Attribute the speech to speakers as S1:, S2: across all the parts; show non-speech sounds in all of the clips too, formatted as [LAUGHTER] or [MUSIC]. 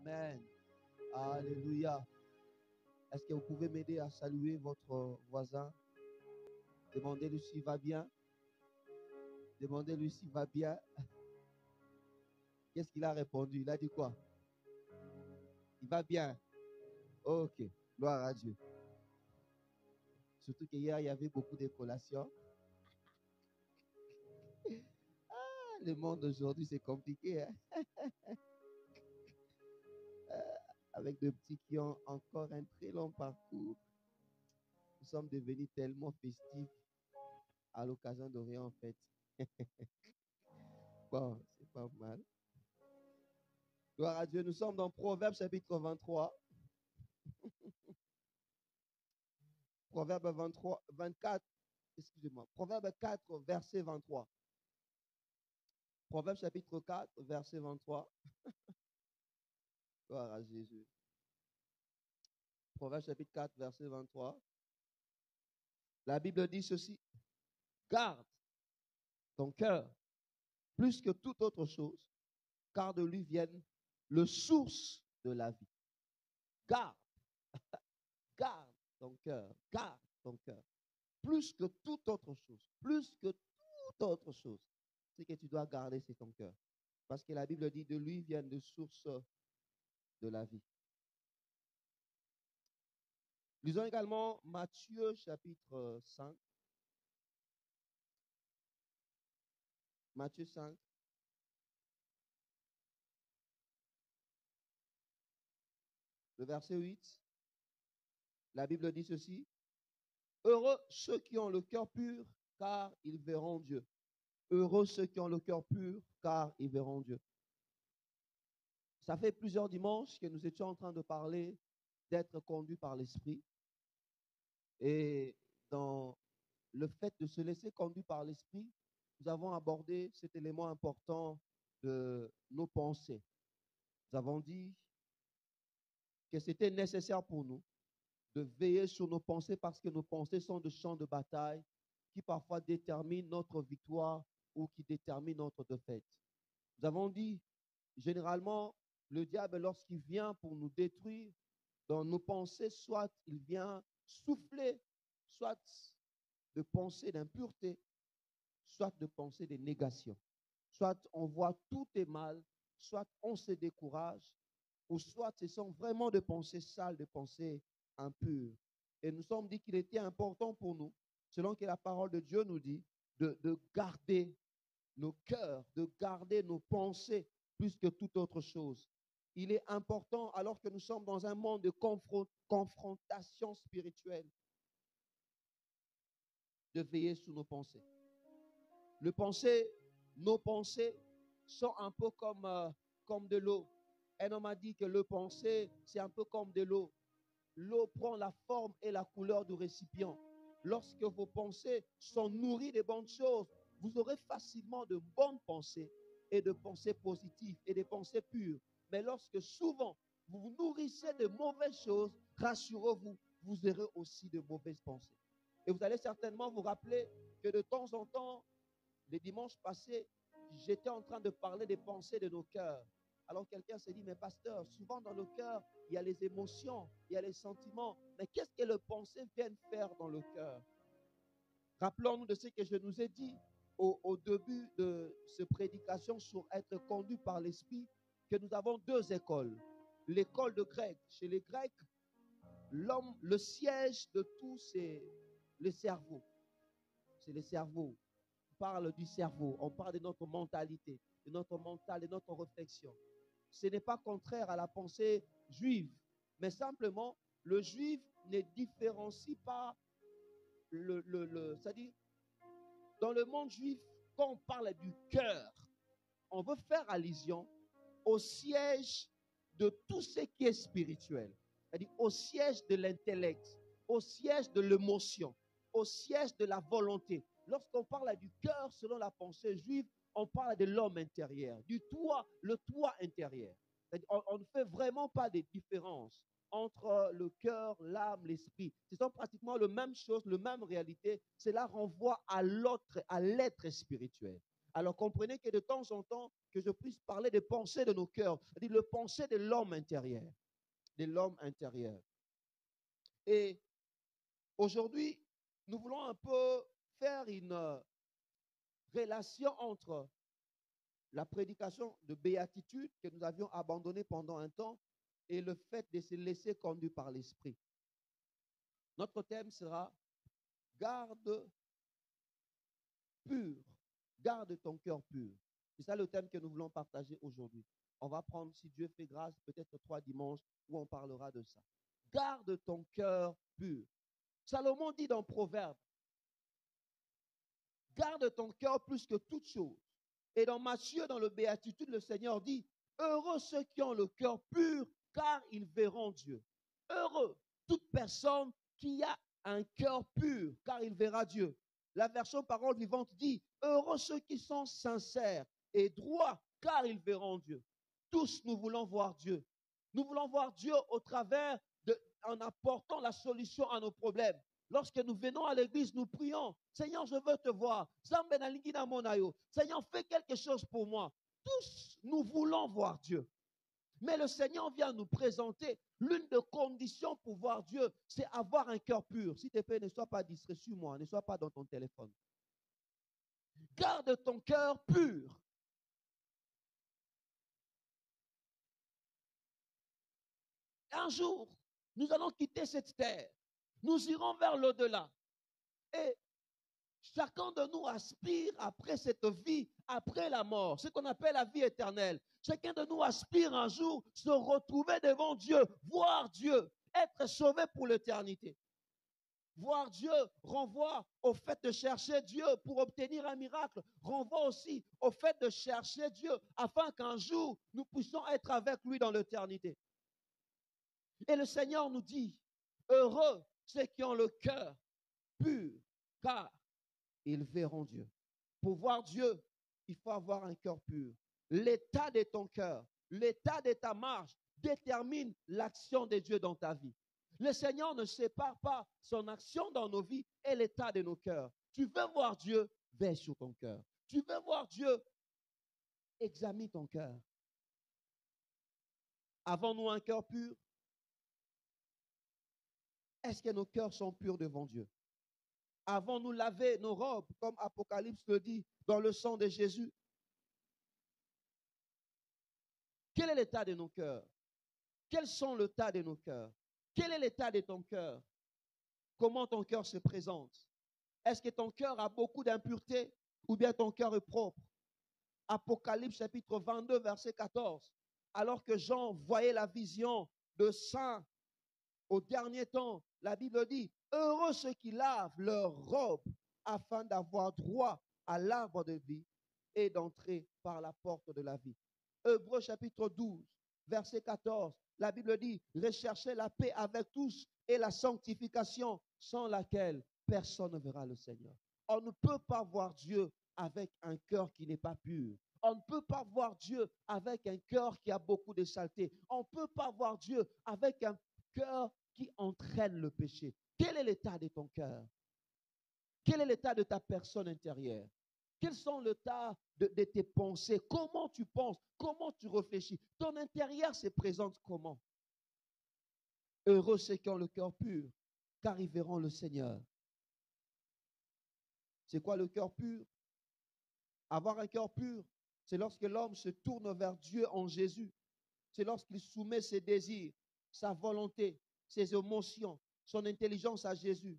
S1: Amen. Alléluia. Est-ce que vous pouvez m'aider à saluer votre voisin? Demandez-lui s'il va bien. Demandez-lui s'il va bien. Qu'est-ce qu'il a répondu? Il a dit quoi? Il va bien. Ok. Gloire à Dieu. Surtout qu'hier, il y avait beaucoup de collations. Ah, le monde d'aujourd'hui, c'est compliqué. Hein? [LAUGHS] Avec des petits qui ont encore un très long parcours. Nous sommes devenus tellement festifs à l'occasion de rien en fait. [LAUGHS] bon, c'est pas mal. Gloire à Dieu. Nous sommes dans Proverbe chapitre 23. [LAUGHS] Proverbe 23, 24, excusez-moi. Proverbe 4, verset 23. Proverbe chapitre 4, verset 23. [LAUGHS] Gloire à Jésus. Proverbe chapitre 4, verset 23. La Bible dit ceci. Garde ton cœur plus que toute autre chose, car de lui viennent le source de la vie. Garde, [LAUGHS] garde ton cœur, garde ton cœur, plus que toute autre chose, plus que toute autre chose. Ce que tu dois garder, c'est ton cœur. Parce que la Bible dit, de lui viennent les sources de la vie. Lisons également Matthieu chapitre 5. Matthieu 5. Le verset 8. La Bible dit ceci. Heureux ceux qui ont le cœur pur, car ils verront Dieu. Heureux ceux qui ont le cœur pur, car ils verront Dieu. Ça fait plusieurs dimanches que nous étions en train de parler d'être conduits par l'Esprit. Et dans le fait de se laisser conduire par l'Esprit, nous avons abordé cet élément important de nos pensées. Nous avons dit que c'était nécessaire pour nous de veiller sur nos pensées parce que nos pensées sont de champs de bataille qui parfois déterminent notre victoire ou qui déterminent notre défaite. Nous avons dit, généralement, le diable, lorsqu'il vient pour nous détruire, dans nos pensées, soit il vient souffler, soit de pensées d'impureté, soit de pensées de négation. Soit on voit tout est mal, soit on se décourage, ou soit ce sont vraiment des pensées sales, des pensées impures. Et nous sommes dit qu'il était important pour nous, selon que la parole de Dieu nous dit, de, de garder nos cœurs, de garder nos pensées plus que toute autre chose il est important, alors que nous sommes dans un monde de confrontation spirituelle, de veiller sur nos pensées. Le pensée, nos pensées sont un peu comme, euh, comme de l'eau. Un homme a dit que le pensée, c'est un peu comme de l'eau. L'eau prend la forme et la couleur du récipient. Lorsque vos pensées sont nourries de bonnes choses, vous aurez facilement de bonnes pensées et de pensées positives et de pensées pures. Mais lorsque souvent vous vous nourrissez de mauvaises choses, rassurez-vous, vous aurez aussi de mauvaises pensées. Et vous allez certainement vous rappeler que de temps en temps, les dimanches passés, j'étais en train de parler des pensées de nos cœurs. Alors quelqu'un s'est dit, mais pasteur, souvent dans le cœur, il y a les émotions, il y a les sentiments. Mais qu'est-ce que les pensées viennent faire dans le cœur? Rappelons-nous de ce que je nous ai dit au, au début de cette prédication sur être conduit par l'Esprit que nous avons deux écoles. L'école de grec. Chez les Grecs, l'homme, le siège de tout, c'est le cerveau. C'est le cerveau. On parle du cerveau, on parle de notre mentalité, de notre mental, de notre réflexion. Ce n'est pas contraire à la pensée juive, mais simplement, le juif ne différencie pas le, le, le c'est-à-dire, dans le monde juif, quand on parle du cœur, on veut faire allusion au siège de tout ce qui est spirituel, c'est-à-dire au siège de l'intellect, au siège de l'émotion, au siège de la volonté. Lorsqu'on parle du cœur selon la pensée juive, on parle de l'homme intérieur, du toit, le toit intérieur. On, ne fait vraiment pas de différence entre le cœur, l'âme, l'esprit. Ce sont pratiquement la même chose, la même réalité. Cela renvoie à l'autre, à l'être spirituel. Alors comprenez que de temps en temps, que je puisse parler des pensées de nos cœurs, c'est-à-dire le pensée de l'homme intérieur, de l'homme intérieur. Et aujourd'hui, nous voulons un peu faire une euh, relation entre la prédication de béatitude que nous avions abandonnée pendant un temps et le fait de se laisser conduire par l'Esprit. Notre thème sera Garde pur, garde ton cœur pur. C'est ça le thème que nous voulons partager aujourd'hui. On va prendre, si Dieu fait grâce, peut-être trois dimanches où on parlera de ça. Garde ton cœur pur. Salomon dit dans Proverbe, garde ton cœur plus que toute chose. Et dans Matthieu, dans le Béatitude, le Seigneur dit, heureux ceux qui ont le cœur pur, car ils verront Dieu. Heureux toute personne qui a un cœur pur, car il verra Dieu. La version parole vivante dit, heureux ceux qui sont sincères et droits, car ils verront Dieu. Tous nous voulons voir Dieu. Nous voulons voir Dieu au travers de, en apportant la solution à nos problèmes. Lorsque nous venons à l'église, nous prions, Seigneur, je veux te voir. Seigneur, fais quelque chose pour moi. Tous, nous voulons voir Dieu. Mais le Seigneur vient nous présenter l'une des conditions pour voir Dieu, c'est avoir un cœur pur. S'il te plaît, ne sois pas distrait sur moi, ne sois pas dans ton téléphone. Garde ton cœur pur. Un jour, nous allons quitter cette terre. Nous irons vers l'au-delà. Et chacun de nous aspire après cette vie, après la mort, ce qu'on appelle la vie éternelle. Chacun de nous aspire un jour se retrouver devant Dieu, voir Dieu, être sauvé pour l'éternité. Voir Dieu renvoie au fait de chercher Dieu pour obtenir un miracle, renvoie aussi au fait de chercher Dieu afin qu'un jour nous puissions être avec lui dans l'éternité. Et le Seigneur nous dit, heureux ceux qui ont le cœur pur, car ils verront Dieu. Pour voir Dieu, il faut avoir un cœur pur. L'état de ton cœur, l'état de ta marche détermine l'action de Dieu dans ta vie. Le Seigneur ne sépare pas son action dans nos vies et l'état de nos cœurs. Tu veux voir Dieu, veille sur ton cœur. Tu veux voir Dieu, examine ton cœur. Avons-nous un cœur pur? Est-ce que nos cœurs sont purs devant Dieu? Avons-nous lavé nos robes, comme Apocalypse le dit, dans le sang de Jésus? Quel est l'état de nos cœurs? Quels sont l'état de nos cœurs? Quel est l'état de ton cœur? Comment ton cœur se présente? Est-ce que ton cœur a beaucoup d'impureté ou bien ton cœur est propre? Apocalypse chapitre 22, verset 14. Alors que Jean voyait la vision de saints au dernier temps, la Bible dit, heureux ceux qui lavent leurs robes afin d'avoir droit à l'arbre de vie et d'entrer par la porte de la vie. Hébreu chapitre 12, verset 14, la Bible dit, recherchez la paix avec tous et la sanctification sans laquelle personne ne verra le Seigneur. On ne peut pas voir Dieu avec un cœur qui n'est pas pur. On ne peut pas voir Dieu avec un cœur qui a beaucoup de saleté. On ne peut pas voir Dieu avec un cœur qui entraîne le péché. Quel est l'état de ton cœur? Quel est l'état de ta personne intérieure? Quels sont l'état de, de tes pensées? Comment tu penses? Comment tu réfléchis? Ton intérieur se présente comment? Heureux ceux qui ont le cœur pur, car ils verront le Seigneur. C'est quoi le cœur pur? Avoir un cœur pur, c'est lorsque l'homme se tourne vers Dieu en Jésus. C'est lorsqu'il soumet ses désirs, sa volonté, ses émotions, son intelligence à Jésus.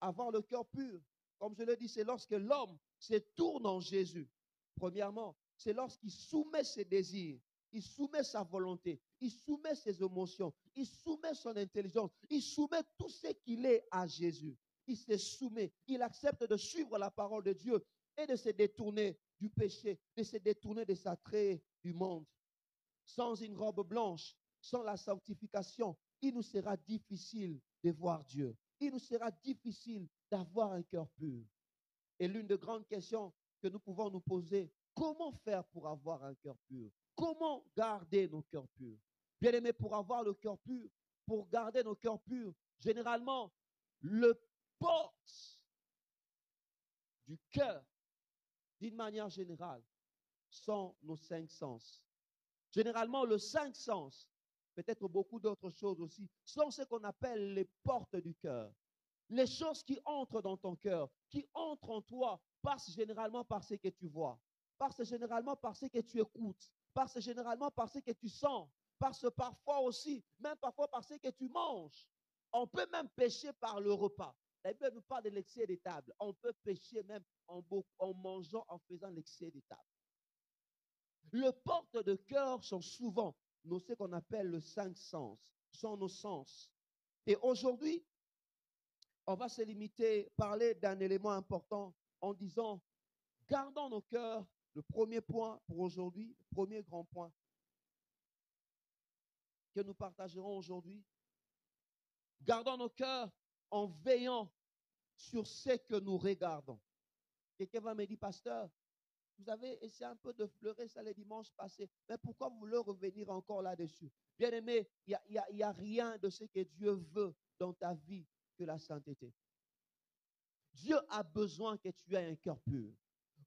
S1: Avoir le cœur pur, comme je l'ai dit, c'est lorsque l'homme se tourne en Jésus. Premièrement, c'est lorsqu'il soumet ses désirs, il soumet sa volonté, il soumet ses émotions, il soumet son intelligence, il soumet tout ce qu'il est à Jésus. Il se soumet, il accepte de suivre la parole de Dieu et de se détourner du péché, de se détourner des attraits du monde. Sans une robe blanche, sans la sanctification, il nous sera difficile de voir Dieu. Il nous sera difficile d'avoir un cœur pur. Et l'une des grandes questions que nous pouvons nous poser, comment faire pour avoir un cœur pur? Comment garder nos cœurs purs? Bien aimé, pour avoir le cœur pur, pour garder nos cœurs purs, généralement, le porte du cœur d'une manière générale, sont nos cinq sens. Généralement, le cinq sens, peut-être beaucoup d'autres choses aussi, sont ce qu'on appelle les portes du cœur. Les choses qui entrent dans ton cœur, qui entrent en toi, passent généralement par ce que tu vois, passent généralement par ce que tu écoutes, passent généralement par ce que tu sens, passent parfois aussi, même parfois par ce que tu manges. On peut même pécher par le repas. La Bible nous parle de l'excès des tables. On peut pécher même en, mangeant, en faisant l'excès des tables. Le porte de cœur sont souvent nos, ce qu'on appelle le cinq sens, sont nos sens. Et aujourd'hui, on va se limiter, parler d'un élément important en disant, gardons nos cœurs, le premier point pour aujourd'hui, le premier grand point que nous partagerons aujourd'hui. Gardons nos cœurs en veillant sur ce que nous regardons. Quelqu'un va me dire, pasteur, vous avez essayé un peu de fleurer ça les dimanches passés. Mais pourquoi vous voulez revenir encore là-dessus? Bien aimé, il n'y y a rien de ce que Dieu veut dans ta vie que la sainteté. Dieu a besoin que tu aies un cœur pur.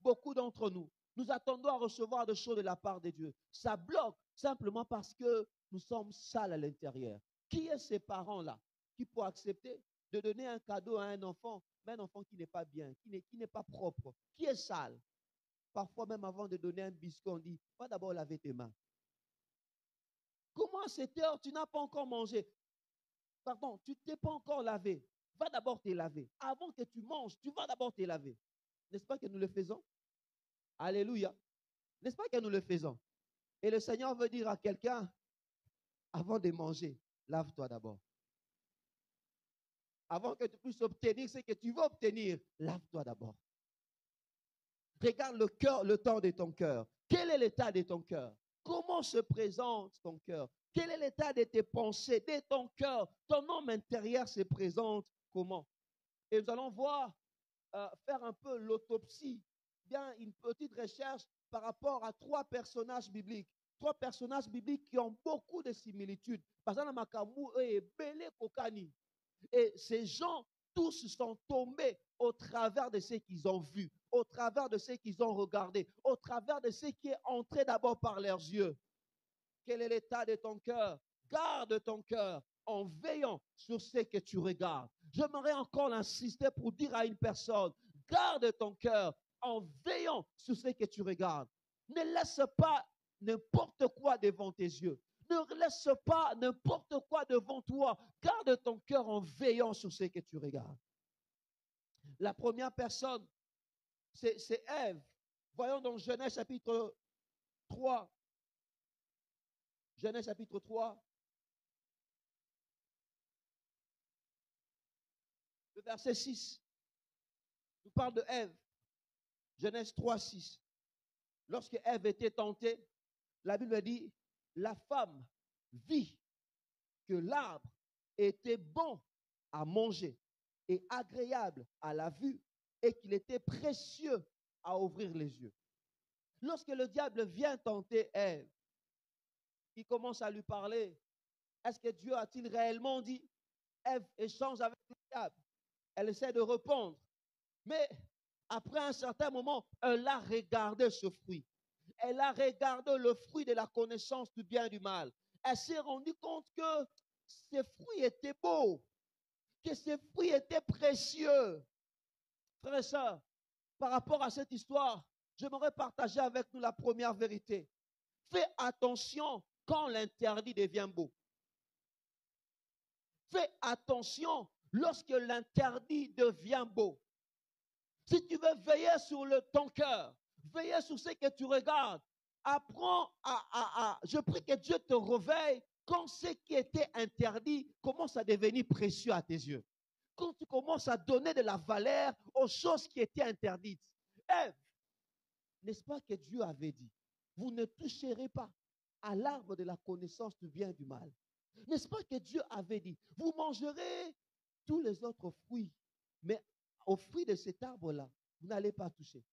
S1: Beaucoup d'entre nous, nous attendons à recevoir des choses de la part de Dieu. Ça bloque simplement parce que nous sommes sales à l'intérieur. Qui est ces parents-là qui pour accepter de donner un cadeau à un enfant, mais un enfant qui n'est pas bien, qui n'est pas propre, qui est sale? Parfois même avant de donner un biscuit, on dit, va d'abord laver tes mains. Comment à cette heure, tu n'as pas encore mangé? Pardon, tu ne t'es pas encore lavé. Va d'abord te laver. Avant que tu manges, tu vas d'abord te laver. N'est-ce pas que nous le faisons? Alléluia. N'est-ce pas que nous le faisons? Et le Seigneur veut dire à quelqu'un, avant de manger, lave-toi d'abord. Avant que tu puisses obtenir ce que tu veux obtenir, lave-toi d'abord. Regarde le cœur, le temps de ton cœur. Quel est l'état de ton cœur? Comment se présente ton cœur? Quel est l'état de tes pensées, de ton cœur? Ton homme intérieur se présente comment? Et nous allons voir, euh, faire un peu l'autopsie, bien une petite recherche par rapport à trois personnages bibliques. Trois personnages bibliques qui ont beaucoup de similitudes. Par exemple, et Kokani. Et ces gens tous sont tombés au travers de ce qu'ils ont vu, au travers de ce qu'ils ont regardé, au travers de ce qui est entré d'abord par leurs yeux. Quel est l'état de ton cœur? Garde ton cœur en veillant sur ce que tu regardes. J'aimerais encore insister pour dire à une personne, garde ton cœur en veillant sur ce que tu regardes. Ne laisse pas n'importe quoi devant tes yeux. Ne laisse pas n'importe quoi devant toi. Garde ton cœur en veillant sur ce que tu regardes. La première personne, c'est Ève. Voyons dans Genèse chapitre 3. Genèse chapitre 3. Le verset 6 nous parle de Ève. Genèse 3, 6. Lorsque Ève était tentée, la Bible dit la femme vit que l'arbre était bon à manger et agréable à la vue et qu'il était précieux à ouvrir les yeux. Lorsque le diable vient tenter Ève, il commence à lui parler. Est-ce que Dieu a-t-il réellement dit Ève échange avec le diable? Elle essaie de répondre. Mais après un certain moment, elle a regardé ce fruit elle a regardé le fruit de la connaissance du bien et du mal. Elle s'est rendue compte que ces fruits étaient beaux, que ces fruits étaient précieux. Frères et sœurs, par rapport à cette histoire, j'aimerais partager avec nous la première vérité. Fais attention quand l'interdit devient beau. Fais attention lorsque l'interdit devient beau. Si tu veux veiller sur ton cœur, Veillez sur ce que tu regardes. Apprends à, Je prie que Dieu te réveille quand ce qui était interdit commence à devenir précieux à tes yeux. Quand tu commences à donner de la valeur aux choses qui étaient interdites. Ève, n'est-ce pas que Dieu avait dit, vous ne toucherez pas à l'arbre de la connaissance du bien et du mal. N'est-ce pas que Dieu avait dit, vous mangerez tous les autres fruits, mais au fruit de cet arbre-là, vous n'allez pas toucher.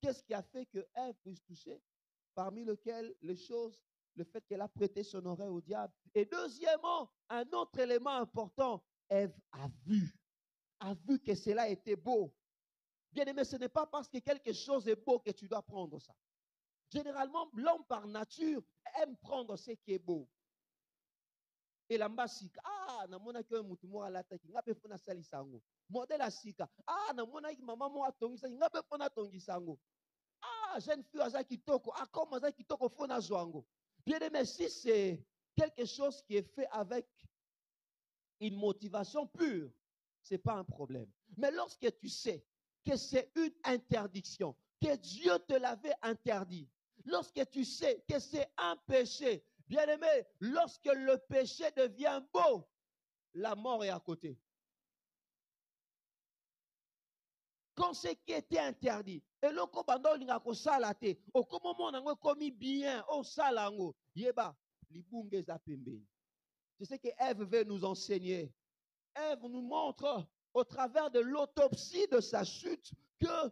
S1: Qu'est-ce qui a fait que Ève puisse toucher Parmi lesquels les choses, le fait qu'elle a prêté son oreille au diable? Et deuxièmement, un autre élément important, Ève a vu, a vu que cela était beau. Bien aimé, ce n'est pas parce que quelque chose est beau que tu dois prendre ça. Généralement, l'homme par nature aime prendre ce qui est beau. Et la sika. Ah namonaki oyo motu moko alataki. Nga mpe mpo nasalisa yango. Modele asika ah namonaki mama moko atongisaki nga mpe mpo natongisa yango. Ah jeune fille aza kitoko. Akoma aza kitoko fo nazwa yango. Bien aimé si c'est quelque chose qui est fait avec une motivation pure c'est pas un problème. Mais lorsque tu sais que c'est une interdiction que Dieu te l'avait interdit lorsque tu sais que c'est un péché Bien-aimé, lorsque le péché devient beau, la mort est à côté. Quand ce qui était interdit, et le bando olinga kosala te, okoma mona ngo komi bien, osala ngo, yeba, pembeni. C'est ce que Ève veut nous enseigner. Ève nous montre au travers de l'autopsie de sa chute que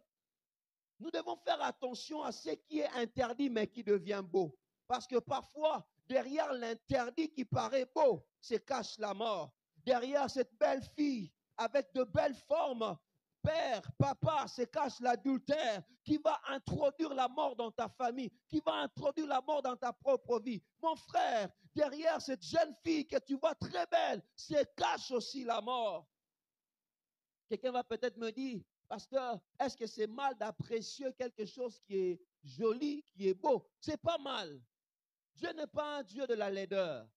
S1: nous devons faire attention à ce qui est interdit mais qui devient beau. Parce que parfois, Derrière l'interdit qui paraît beau se cache la mort. Derrière cette belle fille avec de belles formes, père, papa, se cache l'adultère qui va introduire la mort dans ta famille, qui va introduire la mort dans ta propre vie. Mon frère, derrière cette jeune fille que tu vois très belle, se cache aussi la mort. Quelqu'un va peut-être me dire, pasteur, est-ce que c'est mal d'apprécier quelque chose qui est joli, qui est beau? C'est pas mal. Dieu n'est pas un Dieu de la laideur.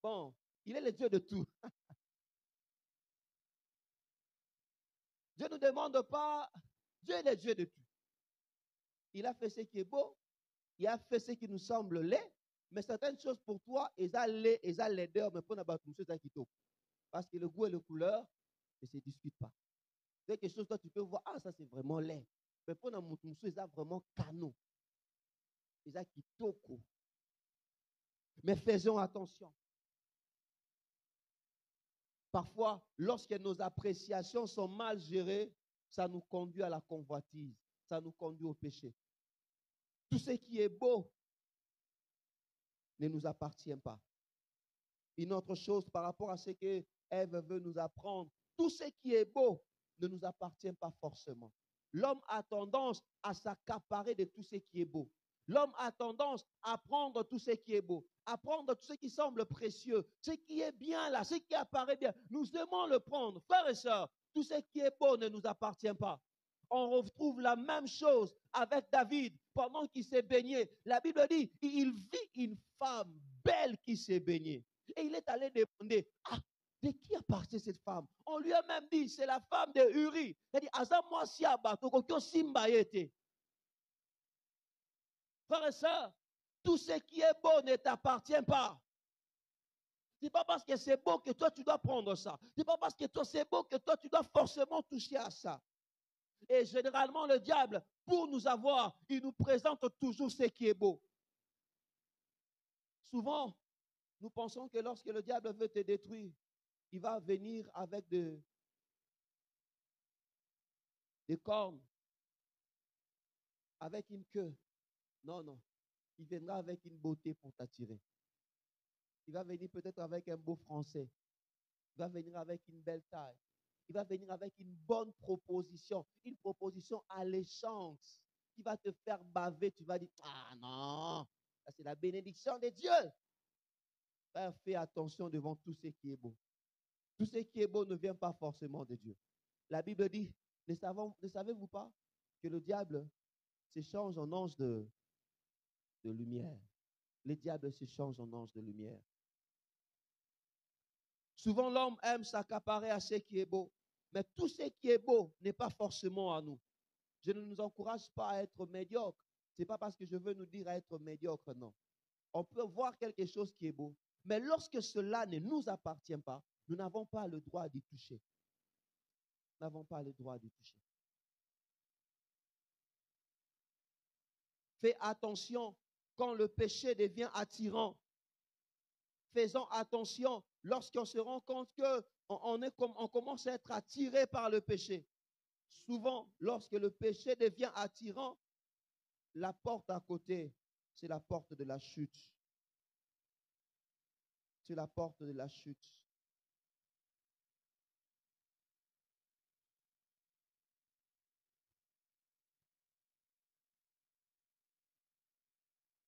S1: Bon, il est le Dieu de tout. [LAUGHS] Dieu ne demande pas, Dieu est le Dieu de tout. Il a fait ce qui est beau, il a fait ce qui nous semble laid, mais certaines choses pour toi, ils ont laid, ils ont laideur, mais pour nous, c'est qui Parce que le goût et la couleur ne se discutent pas. Quelque chose, toi, tu peux voir, ah, ça c'est vraiment laid. Mais pour nous, ils ont vraiment canon. Ils ont kitoko. Mais faisons attention. Parfois, lorsque nos appréciations sont mal gérées, ça nous conduit à la convoitise, ça nous conduit au péché. Tout ce qui est beau ne nous appartient pas. Une autre chose par rapport à ce que Ève veut nous apprendre, tout ce qui est beau ne nous appartient pas forcément. L'homme a tendance à s'accaparer de tout ce qui est beau. L'homme a tendance à prendre tout ce qui est beau, à prendre tout ce qui semble précieux, ce qui est bien là, ce qui apparaît bien. Nous aimons le prendre. Frères et sœurs, tout ce qui est beau ne nous appartient pas. On retrouve la même chose avec David pendant qu'il s'est baigné. La Bible dit, il vit une femme belle qui s'est baignée. Et il est allé demander, ah, de qui appartient cette femme? On lui a même dit, c'est la femme de Uri. Il a dit, Azamwa siaba, simba yete. Frère et sœurs, tout ce qui est beau ne t'appartient pas. C'est pas parce que c'est beau que toi tu dois prendre ça. C'est pas parce que toi c'est beau que toi tu dois forcément toucher à ça. Et généralement le diable, pour nous avoir, il nous présente toujours ce qui est beau. Souvent, nous pensons que lorsque le diable veut te détruire, il va venir avec des cornes, avec une queue. Non, non. Il viendra avec une beauté pour t'attirer. Il va venir peut-être avec un beau français. Il va venir avec une belle taille. Il va venir avec une bonne proposition, une proposition alléchante qui va te faire baver. Tu vas dire, ah non, c'est la bénédiction de Dieu. fais attention devant tout ce qui est beau. Tout ce qui est beau ne vient pas forcément de Dieu. La Bible dit, ne, savez-vous pas que le diable s'échange en ange de, de lumière? Les diables se changent en anges de lumière. Souvent, l'homme aime s'accaparer à ce qui est beau, mais tout ce qui est beau n'est pas forcément à nous. Je ne nous encourage pas à être médiocre. Ce n'est pas parce que je veux nous dire à être médiocre, non. On peut voir quelque chose qui est beau, mais lorsque cela ne nous appartient pas, nous n'avons pas le droit d'y toucher. Nous n'avons pas le droit d'y toucher. Fais attention quand le péché devient attirant. Faisons attention lorsqu'on se rend compte qu'on on commence à être attiré par le péché. Souvent, lorsque le péché devient attirant, la porte à côté, c'est la porte de la chute. C'est la porte de la chute.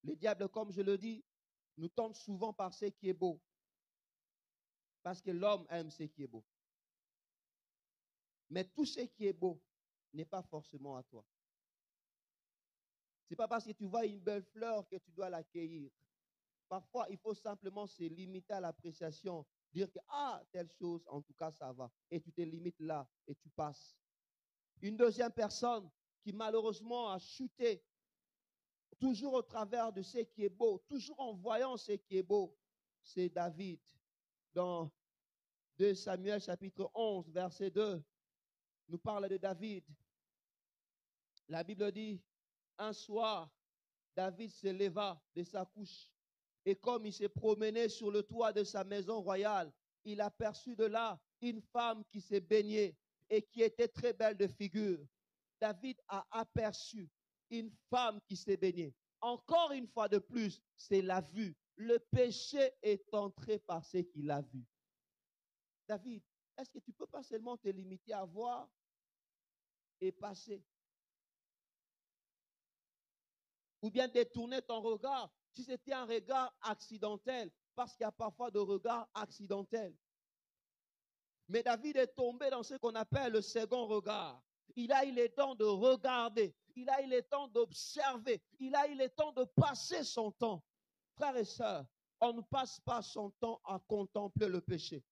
S1: Le diable, comme je le dis, nous tente souvent par ce qui est beau. Parce que l'homme aime ce qui est beau. Mais tout ce qui est beau n'est pas forcément à toi. Ce n'est pas parce que tu vois une belle fleur que tu dois l'accueillir. Parfois, il faut simplement se limiter à l'appréciation, dire que, ah, telle chose, en tout cas, ça va. Et tu te limites là et tu passes. Une deuxième personne qui malheureusement a chuté, toujours au travers de ce qui est beau, toujours en voyant ce qui est beau, c'est David. Dans 2 Samuel chapitre 11, verset 2, nous parle de David. La Bible dit, un soir, David se leva de sa couche et comme il s'est promené sur le toit de sa maison royale, il aperçut de là une femme qui s'est baignée et qui était très belle de figure. David a aperçu une femme qui s'est baignée. Encore une fois de plus, c'est la vue. Le péché est entré par ce qu'il a vu. David, est-ce que tu peux pas seulement te limiter à voir et passer? Ou bien détourner ton regard si c'était un regard accidentel, parce qu'il y a parfois de regards accidentels. Mais David est tombé dans ce qu'on appelle le second regard. Il a eu le temps de regarder, il a eu le temps d'observer, il a eu le temps de passer son temps. Frères et sœurs, on ne passe pas son temps à contempler le péché.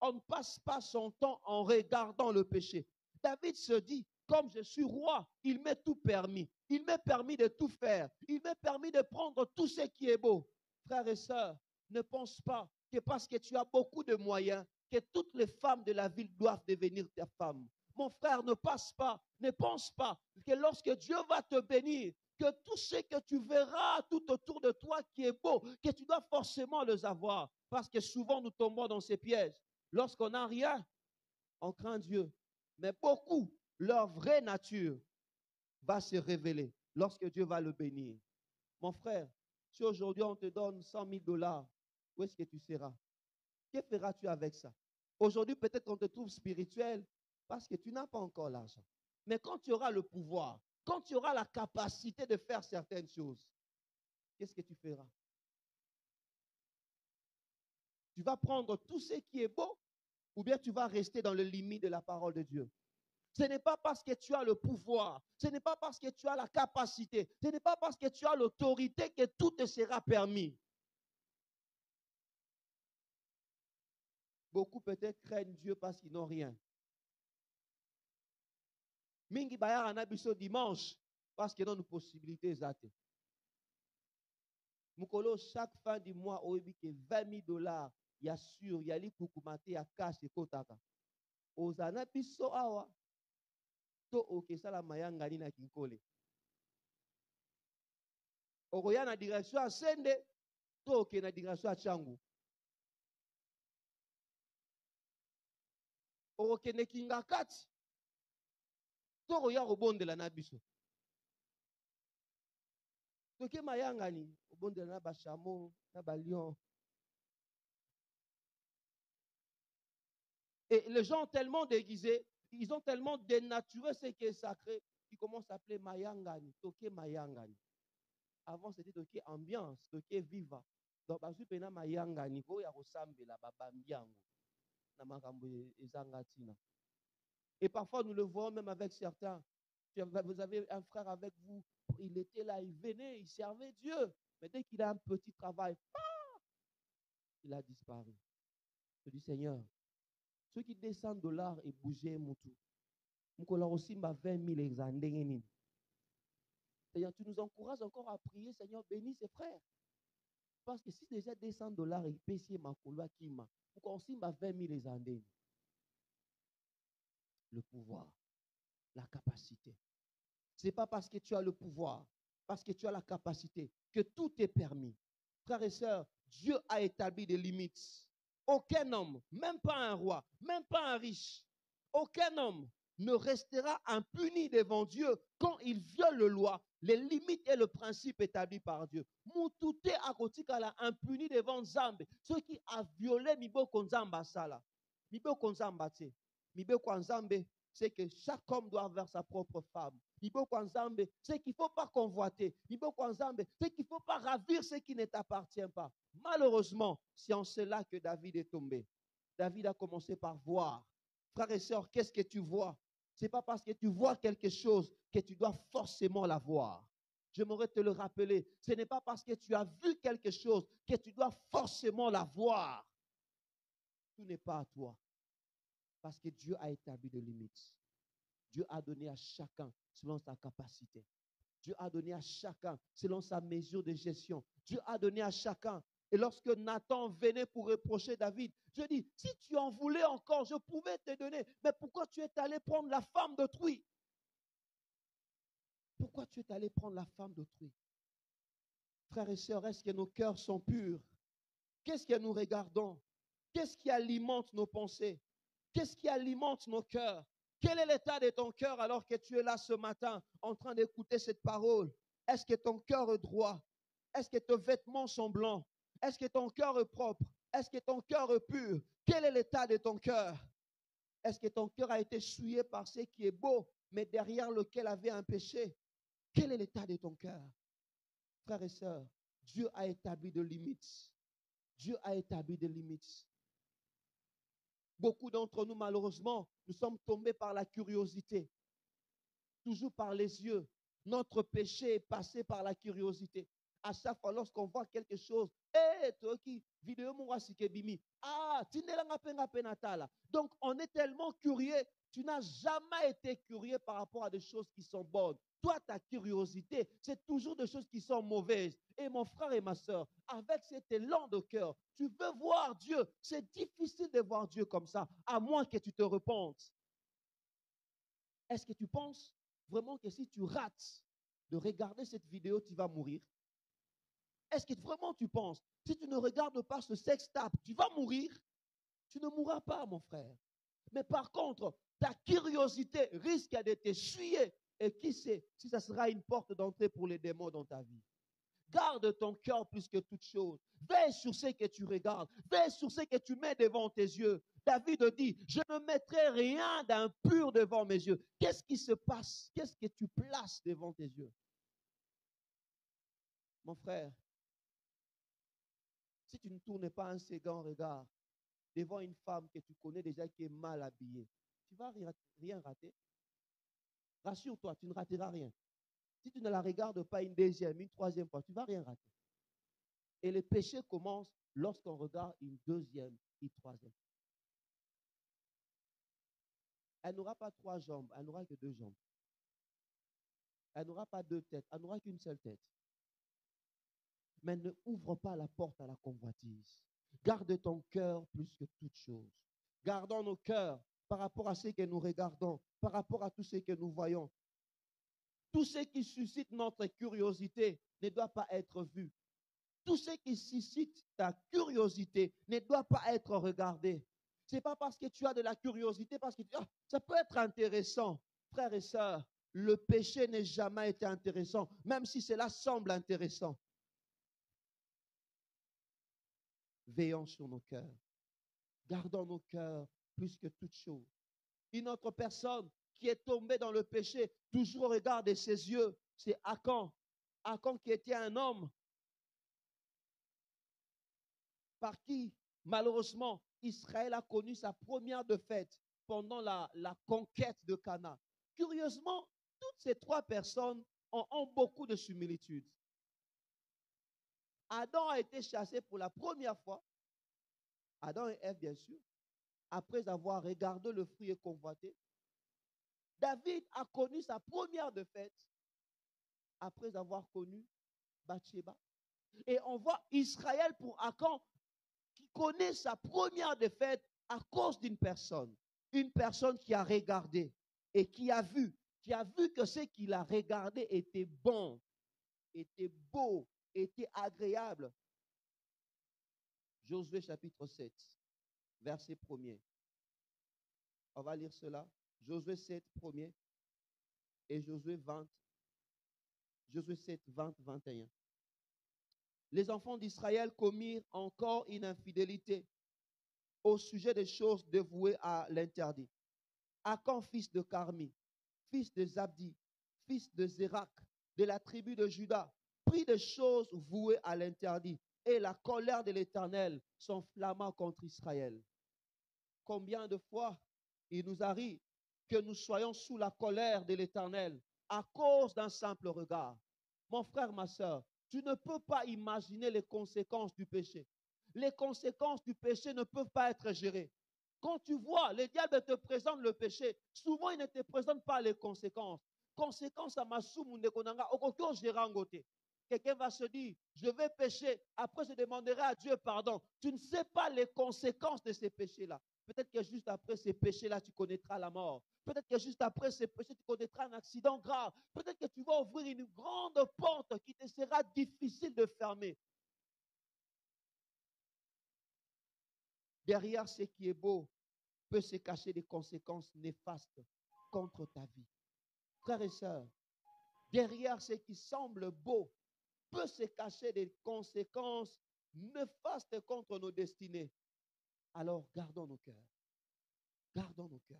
S1: On ne passe pas son temps en regardant le péché. David se dit, comme je suis roi, il m'est tout permis. Il m'est permis de tout faire. Il m'est permis de prendre tout ce qui est beau. Frères et sœurs, ne pense pas que parce que tu as beaucoup de moyens, que toutes les femmes de la ville doivent devenir ta femme. Mon frère, ne passe pas, ne pense pas que lorsque Dieu va te bénir, que tout ce que tu verras tout autour de toi qui est beau, que tu dois forcément les avoir. Parce que souvent nous tombons dans ces pièges. Lorsqu'on n'a rien, on craint Dieu. Mais beaucoup, leur vraie nature va se révéler lorsque Dieu va le bénir. Mon frère, si aujourd'hui on te donne 100 000 dollars, où est-ce que tu seras? Que feras-tu avec ça? Aujourd'hui, peut-être qu'on te trouve spirituel parce que tu n'as pas encore l'argent. Mais quand tu auras le pouvoir, quand tu auras la capacité de faire certaines choses, qu'est-ce que tu feras? Tu vas prendre tout ce qui est beau ou bien tu vas rester dans le limite de la parole de Dieu? Ce n'est pas parce que tu as le pouvoir, ce n'est pas parce que tu as la capacité, ce n'est pas parce que tu as l'autorité que tout te sera permis. Beaucoup peut-être craignent Dieu parce qu'ils n'ont rien. Mingi bayar anabiso dimanche parce ont une possibilité zate. Mukolo chaque fin du mois oyebi que 20 000 dollars ya sûr ya likukumate ya cash ekotaka. Ozana biso awa to okesala mayangani na kinkole okoya na direction ya sende to oke na direction ya changu okokende kinga kati to koya kobondela na biso toke mayangani obondela na bachamo na balion et les gens tellement déguisés ils ont tellement dénaturé ce qui est sacré qu'ils commencent à appeler Mayangani, Toke Mayangani. Avant, c'était Toke ambiance, Toke viva. Donc, bazwi pena mayangani vo ya kosambela babambi yango na makambo et parfois nous le voyons même avec certains. Vous avez un frère avec vous il était là il venait il servait Dieu. Mais dès qu'il a un petit travail il a disparu. Je dis Seigneur ceux qui descendent dollars et bouger mutu mokolo kosimba 20 000 eza ndenge nini Seigneur, tu nous encourages encore à prier, Seigneur, bénis ses frères. Parce que si déjà 200 dollars et payé ma pourquoi on simba 20 000 eza ndenge Le pouvoir, la capacité. Ce n'est pas parce que tu as le pouvoir, parce que tu as la capacité, que tout est permis. Frères et sœurs, Dieu a établi des limites. Aucun homme, même pas un roi, même pas un riche, aucun homme ne restera impuni devant Dieu quand il viole le loi, les limites et le principe établis par Dieu. Moutouté akotikala impuni devant Nzambe. Ceux qui a violé miboko Nzamba sala. Miboko Nzamba Miboko Nzambe c'est que chaque homme doit avoir sa propre femme. C'est qu'il ne faut pas convoiter. C'est qu'il ne faut pas ravir ce qui ne t'appartient pas. Malheureusement, c'est en cela que David est tombé. David a commencé par voir. Frères et sœurs, qu'est-ce que tu vois? Ce n'est pas parce que tu vois quelque chose que tu dois forcément la voir. J'aimerais te le rappeler. Ce n'est pas parce que tu as vu quelque chose que tu dois forcément la voir. Tout n'est pas à toi. Parce que Dieu a établi des limites. Dieu a donné à chacun selon sa capacité. Dieu a donné à chacun selon sa mesure de gestion. Dieu a donné à chacun. Et lorsque Nathan venait pour reprocher David, je dis, si tu en voulais encore, je pouvais te donner. Mais pourquoi tu es allé prendre la femme d'autrui? Pourquoi tu es allé prendre la femme d'autrui? Frères et sœurs, est-ce que nos cœurs sont purs? Qu'est-ce que nous regardons? Qu'est-ce qui alimente nos pensées? Qu'est-ce qui alimente nos cœurs? Quel est l'état de ton cœur alors que tu es là ce matin en train d'écouter cette parole? Est-ce que ton cœur est droit? Est-ce que tes vêtements sont blancs? Est-ce que ton cœur est propre? Est-ce que ton cœur est pur? Quel est l'état de ton cœur? Est-ce que ton cœur a été souillé par ce qui est beau, mais derrière lequel avait un péché? Quel est l'état de ton cœur? Frères et sœurs, Dieu a établi des limites. Dieu a établi des limites. Beaucoup d'entre nous, malheureusement, nous sommes tombés par la curiosité, toujours par les yeux. Notre péché est passé par la curiosité. À chaque fois, lorsqu'on voit quelque chose, hé, toi qui, vidéo bimi. Ah, Donc, on est tellement curieux, tu n'as jamais été curieux par rapport à des choses qui sont bonnes. Toi, ta curiosité, c'est toujours des choses qui sont mauvaises. Et mon frère et ma soeur, avec cet élan de cœur, tu veux voir Dieu. C'est difficile de voir Dieu comme ça, à moins que tu te repentes. Est-ce que tu penses vraiment que si tu rates de regarder cette vidéo, tu vas mourir? Est-ce que vraiment tu penses, si tu ne regardes pas ce sextape, tu vas mourir? Tu ne mourras pas, mon frère. Mais par contre, ta curiosité risque de t'essuyer et qui sait si ça sera une porte d'entrée pour les démons dans ta vie. Garde ton cœur plus que toute chose. Veille sur ce que tu regardes. Veille sur ce que tu mets devant tes yeux. David dit, je ne mettrai rien d'impur devant mes yeux. Qu'est-ce qui se passe? Qu'est-ce que tu places devant tes yeux? Mon frère, si tu ne tournes pas un second regard devant une femme que tu connais déjà qui est mal habillée, tu vas rien rater. Rassure-toi, tu ne rateras rien. Si tu ne la regardes pas une deuxième, une troisième fois, tu ne vas rien rater. Et le péché commence lorsqu'on regarde une deuxième, une troisième. Elle n'aura pas trois jambes, elle n'aura que deux jambes. Elle n'aura pas deux têtes, elle n'aura qu'une seule tête. Mais ne ouvre pas la porte à la convoitise. Garde ton cœur plus que toute chose. Gardons nos cœurs par rapport à ce que nous regardons, par rapport à tout ce que nous voyons. Tout ce qui suscite notre curiosité ne doit pas être vu. Tout ce qui suscite ta curiosité ne doit pas être regardé. Ce n'est pas parce que tu as de la curiosité, parce que ah, ça peut être intéressant. Frères et sœurs, le péché n'est jamais été intéressant, même si cela semble intéressant. Veillons sur nos cœurs. Gardons nos cœurs plus que toute chose. Une autre personne qui est tombée dans le péché, toujours au regard de ses yeux, c'est Akan. Akan qui était un homme par qui, malheureusement, Israël a connu sa première défaite pendant la, conquête de Cana. Curieusement, toutes ces trois personnes ont, ont beaucoup de similitudes. Adam a été chassé pour la première fois. Adam et Ève, bien sûr après avoir regardé le fruit et convoité. David a connu sa première défaite après avoir connu Bathsheba. Et on voit Israël pour Akan qui connaît sa première défaite à cause d'une personne. Une personne qui a regardé et qui a vu, qui a vu que ce qu'il a regardé était bon, était beau, était agréable. Josué chapitre 7 verset 1 On va lire cela. Josué 7, 1 et Josué 20. Josué 7, 20, 21. Les enfants d'Israël commirent encore une infidélité au sujet des choses dévouées à l'interdit. Akan, fils de Carmi, fils de Zabdi, fils de Zérak, de la tribu de Juda, prit des choses vouées à l'interdit, et la colère de l'Éternel s'enflamma contre Israël. Combien de fois il nous arrive que nous soyons sous la colère de l'Éternel à cause d'un simple regard. Mon frère, ma soeur, tu ne peux pas imaginer les conséquences du péché. Les conséquences du péché ne peuvent pas être gérées. Quand tu vois, le diable te présente le péché, souvent il ne te présente pas les conséquences. Conséquences à ma konanga, Quelqu'un va se dire, je vais pécher, après je demanderai à Dieu pardon. Tu ne sais pas les conséquences de ces péchés-là. Peut-être que juste après ces péchés-là, tu connaîtras la mort. Peut-être que juste après ces péchés, tu connaîtras un accident grave. Peut-être que tu vas ouvrir une grande porte qui te sera difficile de fermer. Derrière ce qui est beau peut se cacher des conséquences néfastes contre ta vie. Frères et sœurs, derrière ce qui semble beau peut se cacher des conséquences néfastes contre nos destinées. Alors gardons nos cœurs. Gardons nos cœurs.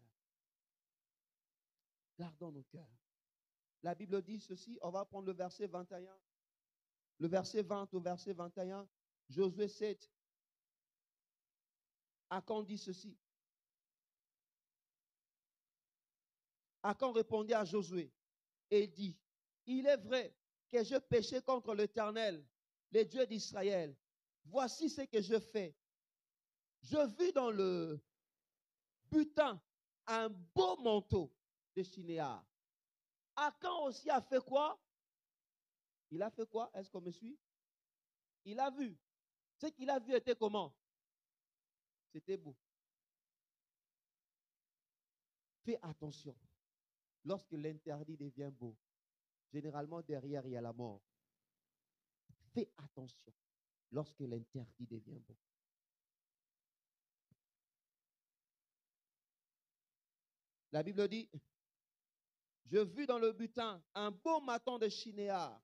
S1: Gardons nos cœurs. La Bible dit ceci, on va prendre le verset 21. Le verset 20 au verset 21, Josué 7. Akan dit ceci? Akan répondit à Josué et dit, il est vrai que je péchais contre l'Éternel, le Dieu d'Israël. Voici ce que je fais. Je vis dans le butin un beau manteau de Chinéa. Akan aussi a fait quoi? Il a fait quoi? Est-ce qu'on me suit? Il a vu. Ce qu'il a vu était comment? C'était beau. Fais attention. Lorsque l'interdit devient beau, généralement derrière il y a la mort. Fais attention lorsque l'interdit devient beau. La Bible dit, je vis dans le butin un beau maton de chinéa,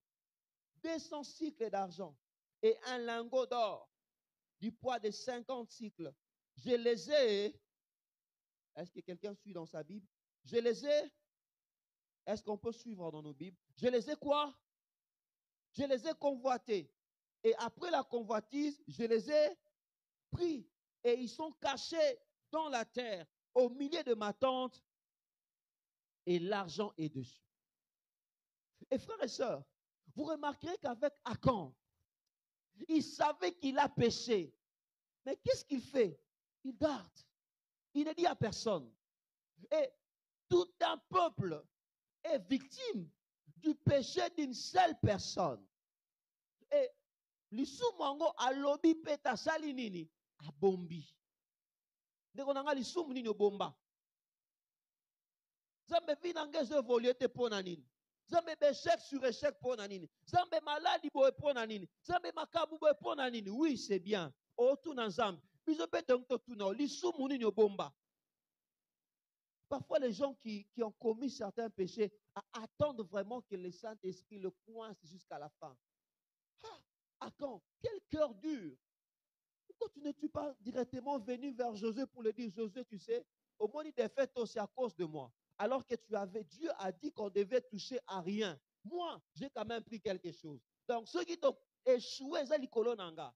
S1: 200 cycles d'argent et un lingot d'or du poids de 50 cycles. Je les ai. Est-ce que quelqu'un suit dans sa Bible? Je les ai. Est-ce qu'on peut suivre dans nos Bibles? Je les ai quoi? Je les ai convoités. Et après la convoitise, je les ai pris. Et ils sont cachés dans la terre, au milieu de ma tente, et l'argent est dessus. Et frères et sœurs, vous remarquerez qu'avec Akan, il savait qu'il a péché. Mais qu'est-ce qu'il fait? Il garde. Il ne dit à personne. Et tout un peuple est victime du péché d'une seule personne. Et lisumu a alobi peta sali nini? Abombi ndeko nanga lisumu nini obomba? Nzambe vi na ngai ezoevolue te mpo na nini nzambe béchec sur échec mpo na maladi boye mpo na makabu boye mpo na nini oui c'est bien. Otuna nzambe biso mpe tongi totuna lisumu nini obomba Parfois, les gens qui, qui, ont commis certains péchés attendent vraiment que le Saint-Esprit le coince jusqu'à la fin. Ah, à quand? Quel cœur dur! Pourquoi tu n'es-tu pas directement venu vers Josué pour lui dire, Josué, tu sais, au moins il est aussi à cause de moi alors que tu avais, Dieu a dit qu'on devait toucher à rien. Moi, j'ai quand même pris quelque chose. Donc, ceux qui ont échoué, c'est nanga.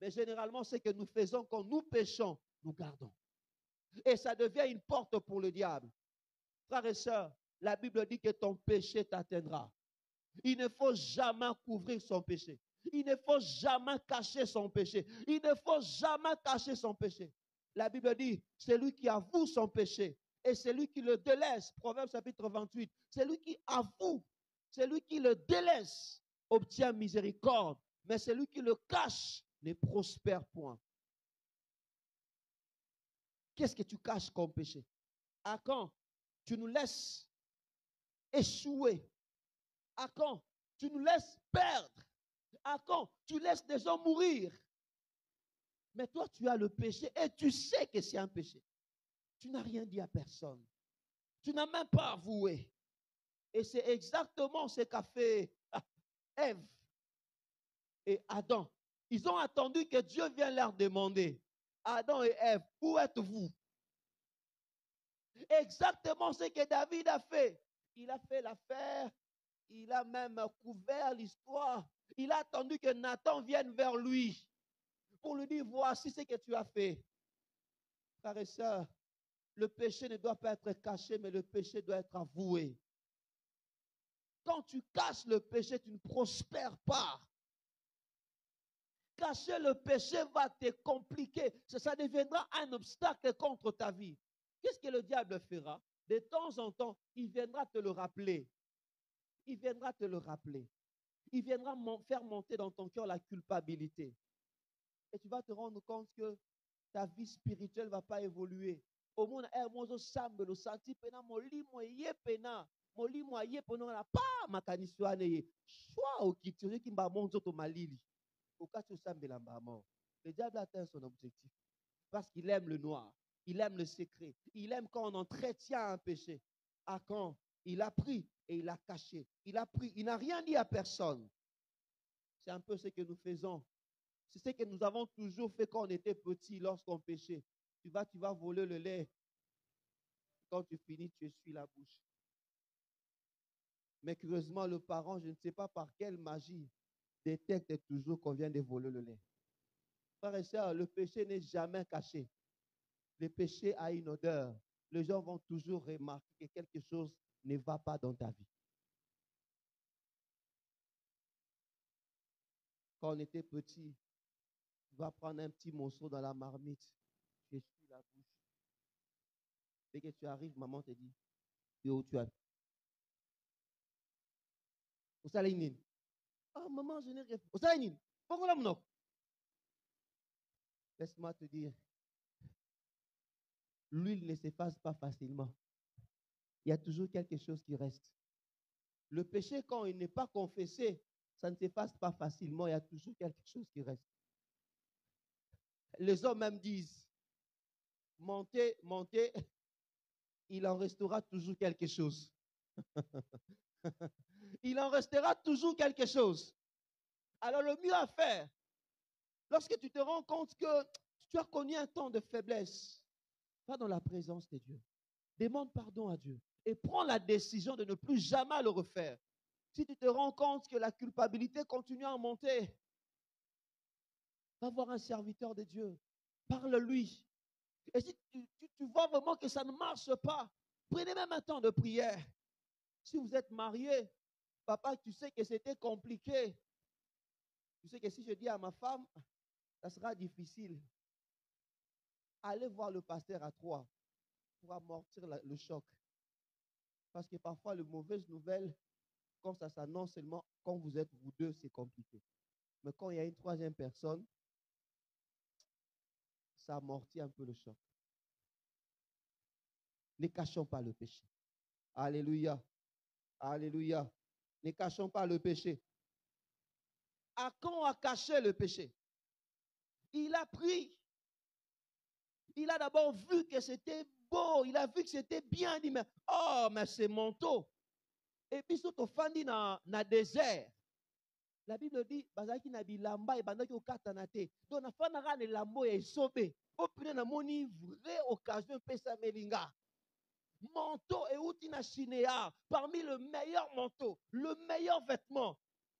S1: Mais généralement, ce que nous faisons quand nous péchons, nous gardons. Et ça devient une porte pour le diable. Frères et sœurs, la Bible dit que ton péché t'atteindra. Il ne faut jamais couvrir son péché. Il ne faut jamais cacher son péché. Il ne faut jamais cacher son péché. La Bible dit, c'est lui qui avoue son péché et celui qui le délaisse, Proverbe chapitre 28, celui qui avoue, celui qui le délaisse. Obtient miséricorde, mais celui qui le cache. Ne prospère point. Qu'est-ce que tu caches comme péché? À quand tu nous laisses échouer? À quand tu nous laisses perdre? À quand tu laisses des gens mourir? Mais toi, tu as le péché et tu sais que c'est un péché. Tu n'as rien dit à personne. Tu n'as même pas avoué. Et c'est exactement ce qu'a fait Ève et Adam. Ils ont attendu que Dieu vienne leur demander, Adam et Ève, où êtes-vous? Exactement ce que David a fait. Il a fait l'affaire. Il a même couvert l'histoire. Il a attendu que Nathan vienne vers lui pour lui dire, voici ce que tu as fait. Frères et sœurs, le péché ne doit pas être caché, mais le péché doit être avoué. Quand tu caches le péché, tu ne prospères pas. Cacher le péché va te compliquer. Ça, deviendra un obstacle contre ta vie. Qu'est-ce que le diable fera? De temps en temps, il viendra te le rappeler. Il viendra te le rappeler. Il viendra faire monter dans ton cœur la culpabilité. Et tu vas te rendre compte que ta vie spirituelle ne va pas évoluer. Monde, eh, moi, je semble le senti pena, molimo molimo pa makanisi wana ye. Choix au kiti, qui m'a monzo to malili. Où semble mort. Le diable atteint son objectif. Parce qu'il aime le noir. Il aime le secret. Il aime quand on entretient un péché. À quand? Il a pris et il a caché. Il a pris. Il n'a rien dit à personne. C'est un peu ce que nous faisons c'est ce que nous avons toujours fait quand on était petit, lorsqu'on péchait. Tu vas, tu vas voler le lait. Quand tu finis, tu essuies la bouche. Mais curieusement, le parent, je ne sais pas par quelle magie, détecte toujours qu'on vient de voler le lait. Frère et sœurs, le péché n'est jamais caché. Le péché a une odeur. Les gens vont toujours remarquer que quelque chose ne va pas dans ta vie. Quand on était petit, vas prendre un petit morceau dans la marmite, tu la. Dès que tu arrives, maman te dit, où tu as. Vous savez, Ah, maman, je n'ai rien fait. Vous savez, Laisse-moi te dire, l'huile ne s'efface pas facilement. Il y a toujours quelque chose qui reste. Le péché, quand il n'est pas confessé, ça ne s'efface pas facilement. Il y a toujours quelque chose qui reste les hommes même disent, montez, montez, [LAUGHS] il en restera toujours quelque chose. [LAUGHS] il en restera toujours quelque chose. Alors le mieux à faire, lorsque tu te rends compte que tu as connu un temps de faiblesse, va dans la présence de Dieu. Demande pardon à Dieu et prends la décision de ne plus jamais le refaire. Si tu te rends compte que la culpabilité continue à monter, Va voir un serviteur de Dieu. Parle-lui. Et si tu, vois vraiment que ça ne marche pas, prenez même un temps de prière. Si vous êtes marié, papa, tu sais que c'était compliqué. Tu sais que si je dis à ma femme, ça sera difficile. Allez voir le pasteur à trois pour amortir le choc. Parce que parfois, les mauvaises nouvelles, quand ça s'annonce seulement quand vous êtes vous deux, c'est compliqué. Mais quand il y a une troisième personne, ça amortit un peu le choc. Ne cachons pas le péché. Alléluia. Alléluia. Ne cachons pas le péché. Quand a caché le péché? Il a pris. Il a d'abord vu que c'était beau. Il a vu que c'était bien. Il dit, mais, oh, mais c'est manteau. Et puis, surtout, fandi dans le désert. La Bible dit, bazaki na bilamba ebandaki okatana te. Donc nafanaka na elambo ya esobe. O pene na moni vraie occasion epesa melinga. Manteau euti na chinéa, parmi le meilleur manteau, le meilleur vêtement.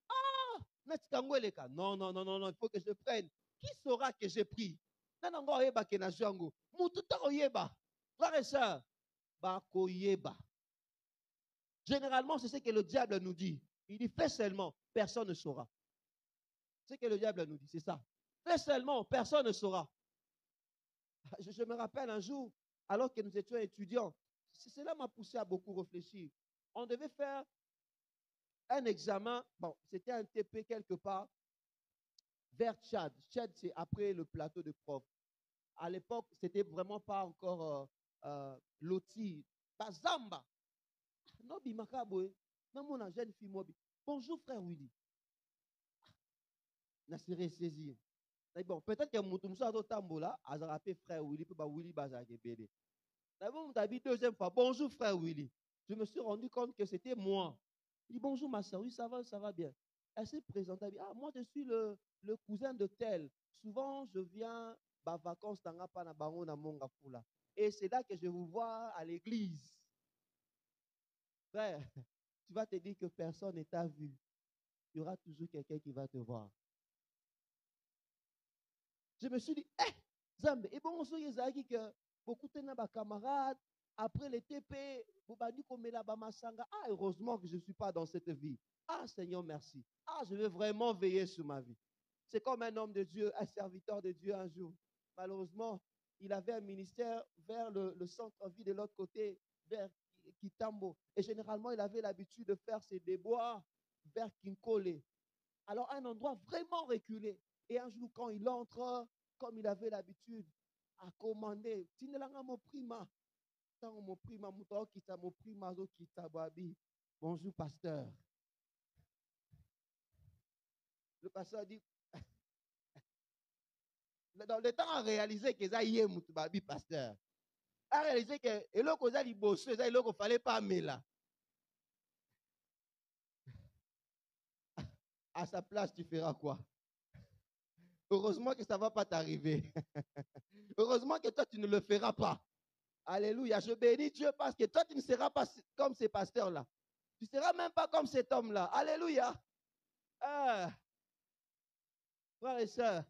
S1: Ah, natikango eleka. Non, non, non, non, non, il faut que je prenne. Qui saura que j'ai pris? Nanango oyeba ke na jango. Mutu ta oyeba. Frère et sœur, bakoyeba. Généralement, c'est ce que le diable nous dit. Il dit, fais seulement, personne ne saura. C'est ce que le diable nous dit, c'est ça. Fais seulement, personne ne saura. Je, me rappelle un jour, alors que nous étions étudiants, cela m'a poussé à beaucoup réfléchir. On devait faire un examen, bon, c'était un TP quelque part, vers Tchad. Tchad, c'est après le plateau de prof. À l'époque, c'était vraiment pas encore euh, euh, loti, Bazamba. Non, namona jeune fille mobi bonjour frère willy. Nasiri saisir bon peut-être que moto mosusu azotambola azalaka mpe frère willy mpe bawilly bazalaka ebele nabo moto abi deuxième fois. Bonjour frère willy. Je me suis rendu compte que c'était moi. Il dit bonjour ma soeur. Oui ça va ça va bien. Elle s'est présentée ah moi je suis le, cousin de tel. Souvent je viens ba vacances nanga pa na bango na monga fula. Et c'est là que je vous vois à l'église. Frère, tu vas te dire que personne ne t'a vu. Il y aura toujours quelqu'un qui va te voir. Je me suis dit, eh, Zambe, et bon, on se que beaucoup de camarades, après les TP, Bamasanga, ah, heureusement que je ne suis pas dans cette vie. Ah, Seigneur, merci. Ah, je vais vraiment veiller sur ma vie. C'est comme un homme de Dieu, un serviteur de Dieu un jour. Malheureusement, il avait un ministère vers le, centre-ville de l'autre côté, vers Et généralement, il avait l'habitude de faire ses déboires vers Kinkole. Alors, un endroit vraiment reculé. Et un jour, quand il entre, comme il avait l'habitude, à commander, prima. Bonjour, pasteur. Le pasteur dit, [LAUGHS] dans le temps à réaliser que ça y est, pasteur. A réalisé que et là que ça li bossé, ça il fallait pas mais là. À sa place, tu feras quoi? Heureusement que ça ne va pas t'arriver. Heureusement que toi, tu ne le feras pas. Alléluia. Je bénis Dieu parce que toi, tu ne seras pas comme ces pasteurs-là. Tu ne seras même pas comme cet homme-là. Alléluia. Ah. Frères et sœurs,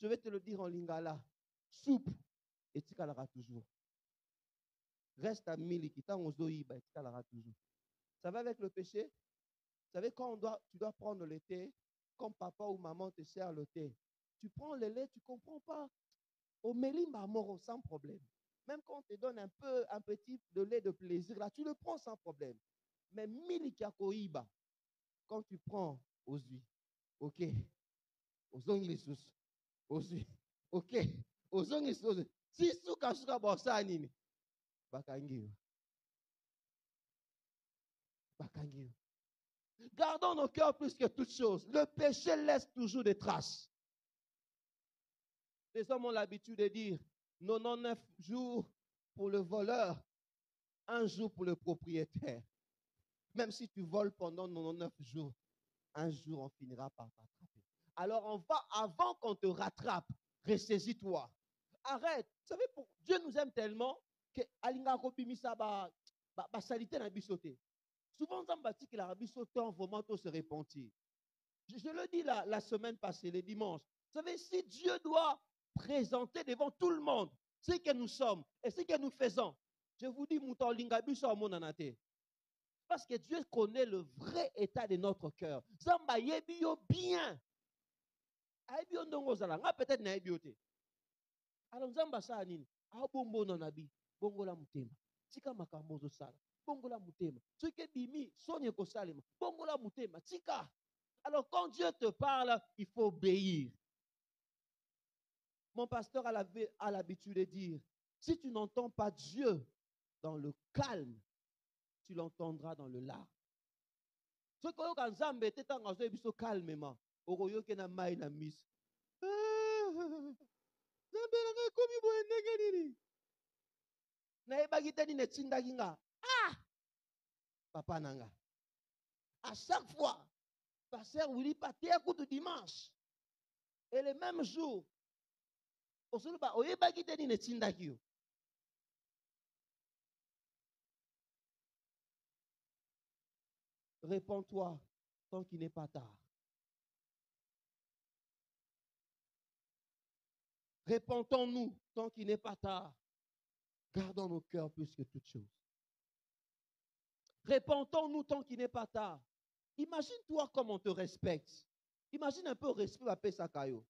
S1: je vais te le dire en lingala. Soupe. Et tu caleras toujours. Reste à miliki. Caleras toujours. Ça va avec le péché? Vous savez, quand on doit, tu dois prendre le thé, comme papa ou maman te sert le thé, tu prends le lait, tu ne comprends pas. Au mélimba moro, sans problème. Même quand on te donne un peu, un petit de lait de plaisir, là, tu le prends sans problème. Mais miliki koiba, quand tu prends aux huiles, ok, aux ongles ozwi ok ozongisa ozwi si suka suka bosala nini bakangi yo bakangi yo gardons nos cœurs plus que toute chose le péché laisse toujours des traces. Les hommes ont l'habitude de dire 99 jours pour le voleur un jour pour le propriétaire. Même si tu voles pendant 99 jours un jour on finira par t'attraper. Alors on va, avant qu'on te rattrape, ressaisis-toi. Arrête. Vous savez, Dieu nous aime tellement que alinga kopimisa ba ba salité na bisoté. Souvent on bâtit que la bisoté en vraiment se repentir. Je, le dis la, la semaine passée, le dimanche. Vous savez, si Dieu doit présenter devant tout le monde ce que nous sommes et ce que nous faisons, je vous dis, mouton linga biso monanate. Parce que Dieu connaît le vrai état de notre cœur. Zamba yebio bien ayebi yo ndongo ozala nga peut-être nayebi yo te alors nzambe asala nini? Abombona na bi bongola motema. Tika makambo ozosala. Bongola motema. Soki ebimi soni ekosalema. Bongola motema tika. Alors quand Dieu te parle il faut obéir. Mon pasteur a l'habitude de dire si tu n'entends pas Dieu dans le calme tu l'entendras dans le larme soki oyoka nzambe te ntango azoyebi so calmement okoyoke na mai na miso. Nzambe na ngai ekomi boye ndenge nini? Nayebaki te nini etindaki nga? Ah! Papa na nga. À chaque fois paster wili pateya kutu dimanche. Et le même jour osoloba oyebaki te nini etindaki yo? Réponds-toi tant qu'il n'est pas tard. Répentons-nous tant qu'il n'est pas tard. Gardons nos cœurs plus que toute chose. Répentons-nous tant qu'il n'est pas tard. Imagine-toi comme on te respecte. Imagine un peu le respect à Pesakayo.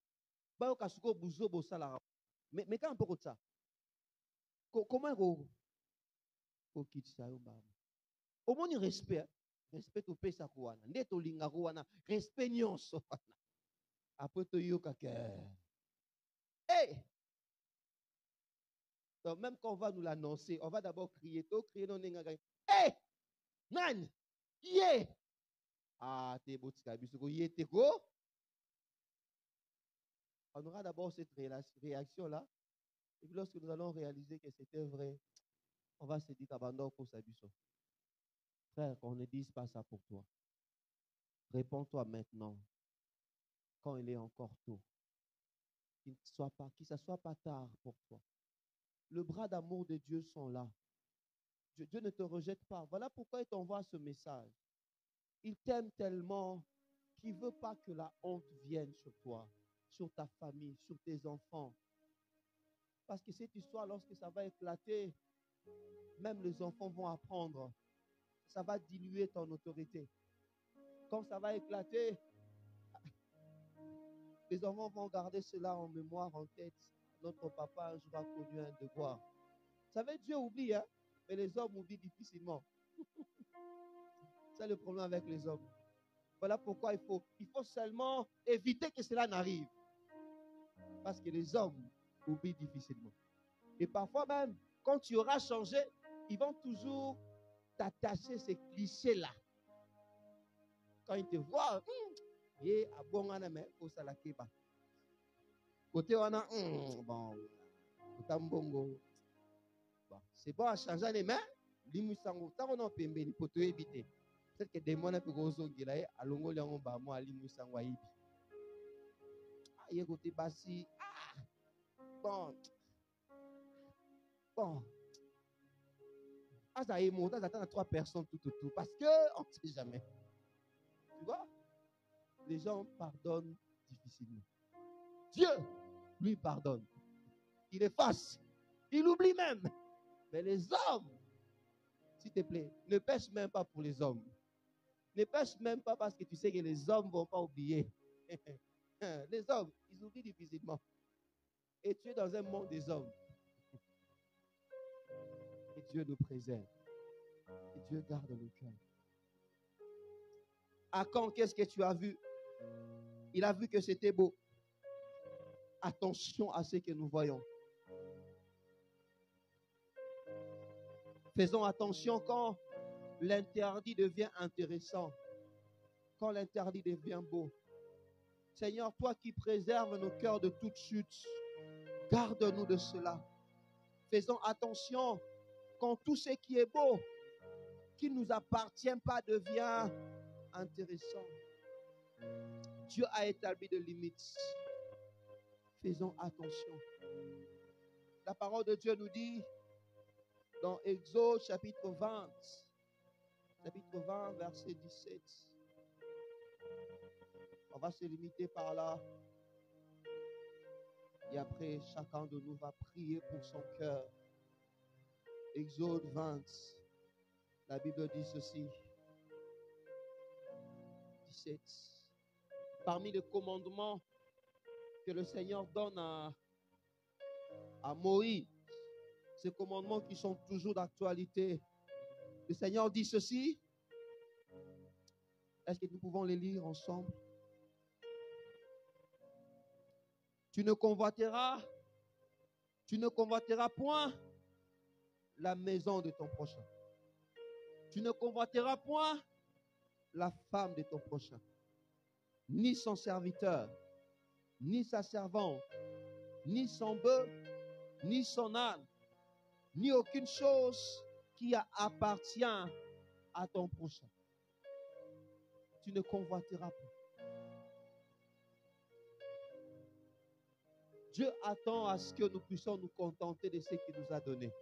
S1: Mais, mais quand un peu comme ça, comment on au moins respect respect au nde tolinga wana respect nyonso après ke Hey! Donc, même quand on va nous l'annoncer, on va d'abord crier, crier non! Ah, t'es beau, t'es go. On aura d'abord cette réaction-là. Et puis lorsque nous allons réaliser que c'était vrai, on va se dire abandon pour sa Frère, qu'on ne dise pas ça pour toi. Réponds-toi maintenant, quand il est encore tôt soit pas, que ça soit pas tard pour toi. Le bras d'amour de Dieu sont là. Dieu, ne te rejette pas. Voilà pourquoi il t'envoie ce message. Il t'aime tellement qu'il ne veut pas que la honte vienne sur toi, sur ta famille, sur tes enfants. Parce que cette histoire, lorsque ça va éclater, même les enfants vont apprendre. Ça va diluer ton autorité. Quand ça va éclater, [LAUGHS] les enfants vont garder cela en mémoire, en tête. Notre papa un jour a connu un devoir. Vous savez, Dieu oublie, hein, mais les hommes oublient difficilement. [LAUGHS] C'est le problème avec les hommes. Voilà pourquoi il faut, il faut seulement éviter que cela n'arrive. Parce que les hommes oublient difficilement. Et parfois même, quand tu auras changé, ils vont toujours t'attacher ces clichés-là. Quand ils te voient, hum, et à bon mais au salakeba. Côté on a, hum, bon, bon, c'est bon à changer les mains. Limusango, tant on a pembeni pour te. Peut-être que des mois na peko ozongela ye alongoli yango bamo alimusango ayibi. Ah, ye côté basi, ah, bon, bon. Ah, ça y est, monté, ça à trois personnes tout autour. Parce que on ne sait jamais. Tu vois? Les gens pardonnent difficilement. Dieu, lui, pardonne. Il efface. Il oublie même. Mais les hommes, s'il te plaît, ne pêche même pas pour les hommes. Ne pêche même pas parce que tu sais que les hommes ne vont pas oublier. [LAUGHS] les hommes, ils oublient difficilement. Et tu es dans un monde des hommes. Et Dieu nous préserve. Et Dieu garde le cœur. À quand, qu'est-ce que tu as vu? Il a vu que c'était beau. Attention à ce que nous voyons. Faisons attention quand l'interdit devient intéressant, quand l'interdit devient beau. Seigneur, toi qui préserves nos cœurs de toute chute, garde-nous de cela. Faisons attention quand tout ce qui est beau, qui ne nous appartient pas, devient intéressant. Dieu a établi des limites. Faisons attention. La parole de Dieu nous dit dans Exode chapitre 20, chapitre 20, verset 17. On va se limiter par là. Et après, chacun de nous va prier pour son cœur. Exode 20, la Bible dit ceci. 17. Parmi les commandements que le Seigneur donne à, à Moïse, ces commandements qui sont toujours d'actualité, le Seigneur dit ceci. Est-ce que nous pouvons les lire ensemble? Tu ne convoiteras, tu ne convoiteras point la maison de ton prochain. Tu ne convoiteras point la femme de ton prochain, ni son serviteur, ni sa servante, ni son bœuf, ni son âne, ni aucune chose qui appartient à ton prochain. Tu ne convoiteras pas. Dieu attend à ce que nous puissions nous contenter de ce qu'il nous a donné.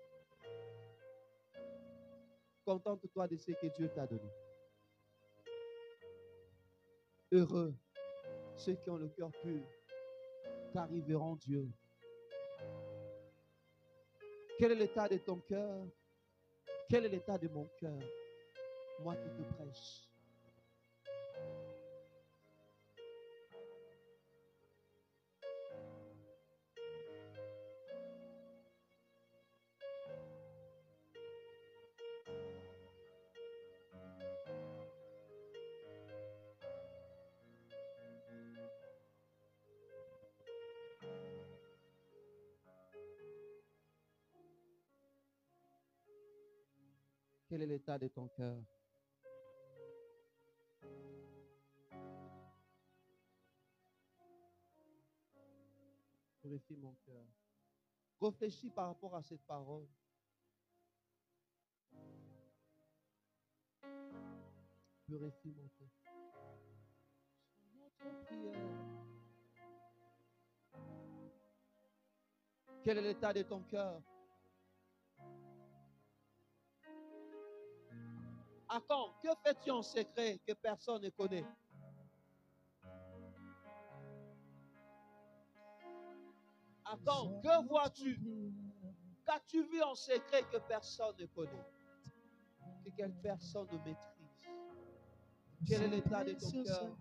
S1: Contente-toi de ce que Dieu t'a donné. Heureux ceux qui ont le cœur pur, verront Dieu. Quel est l'état de ton cœur? Quel est l'état de mon cœur? Moi qui te prêche. Quel est l'état de ton cœur? Purifie mon cœur. Réfléchis par rapport à cette parole. Purifie mon cœur. Quel est l'état de ton cœur? Quand Que fais-tu en secret que personne ne connaît? Quand Que vois-tu? Qu'as-tu vu en secret que personne ne connaît? Que quelle personne ne maîtrise? Quel est l'état de ton cœur?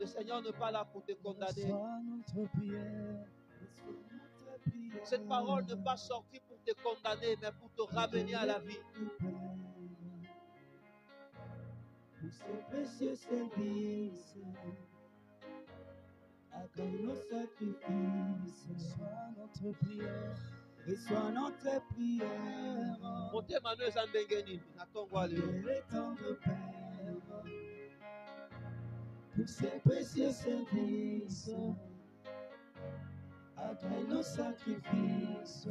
S1: Le Seigneur n'est pas là pour te condamner. Cette parole n'est pas sortie pour te condamner, mais pour te ramener à la vie.
S2: Pour ce précieux service, accorde nos sacrifices, sois notre prière, reçois notre prière.
S1: Montez Manu Zambengeni,
S2: tendre Père, pour ces précieux services, accorde nos sacrifices,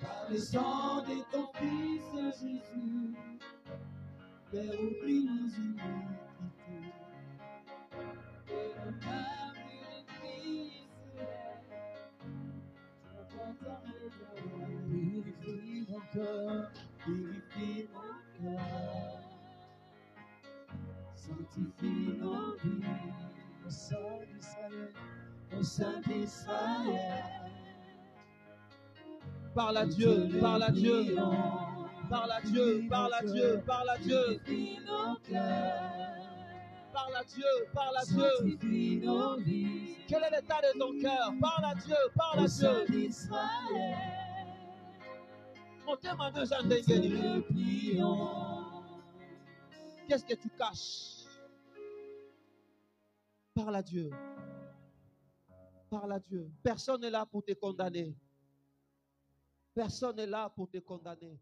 S2: par le sang de ton Fils Jésus, Père, oublie nos iniquités. Que le âme de Christ, Purifie mon cœur, purifie mon cœur, sanctifie nos vies, au sein d'Israël, au sein d'Israël.
S1: Parle à Dieu, parle à Dieu, parle à Dieu, parle à Dieu, parle à Dieu, parle à Dieu, parle à Dieu. Quel est l'état de ton cœur? Parle à Dieu, parle à Dieu.
S2: Te
S1: Zambengeni.
S2: prions.
S1: Qu'est-ce que tu caches? Parle à Dieu. Parle à Dieu. Personne n'est là pour te condamner. Personne n'est là pour te condamner.